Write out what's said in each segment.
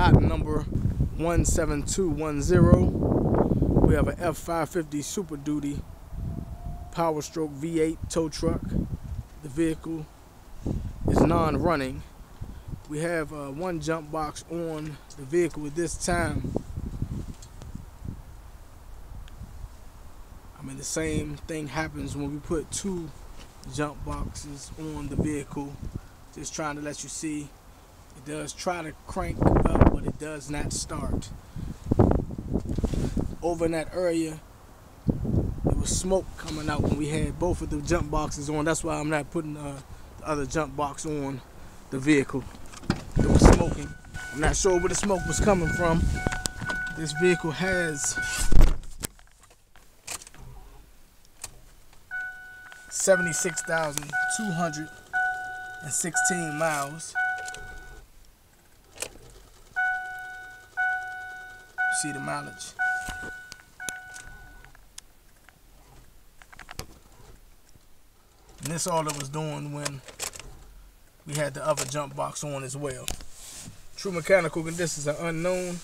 lot number 17210. We have a F550 Super Duty Power Stroke V8 tow truck. The vehicle is non-running. We have uh, one jump box on the vehicle at this time. I mean, the same thing happens when we put two jump boxes on the vehicle. Just trying to let you see. It does try to crank up, but it does not start. Over in that area, there was smoke coming out when we had both of the jump boxes on. That's why I'm not putting uh, the other jump box on the vehicle. It was smoking. I'm not sure where the smoke was coming from. This vehicle has 76,216 miles. See the mileage. And this all it was doing when we had the other jump box on as well. True mechanical conditions are unknown.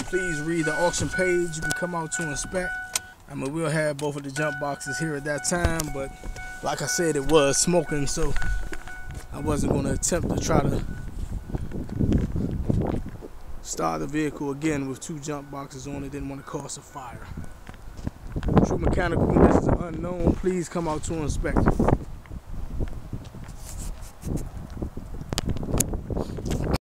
Please read the auction page. You can come out to inspect. I mean, we'll have both of the jump boxes here at that time, but like I said, it was smoking, so I wasn't going to attempt to try to start the vehicle again with two jump boxes on it. Didn't want to cause a fire. True mechanical conditions are unknown. Please come out to inspect.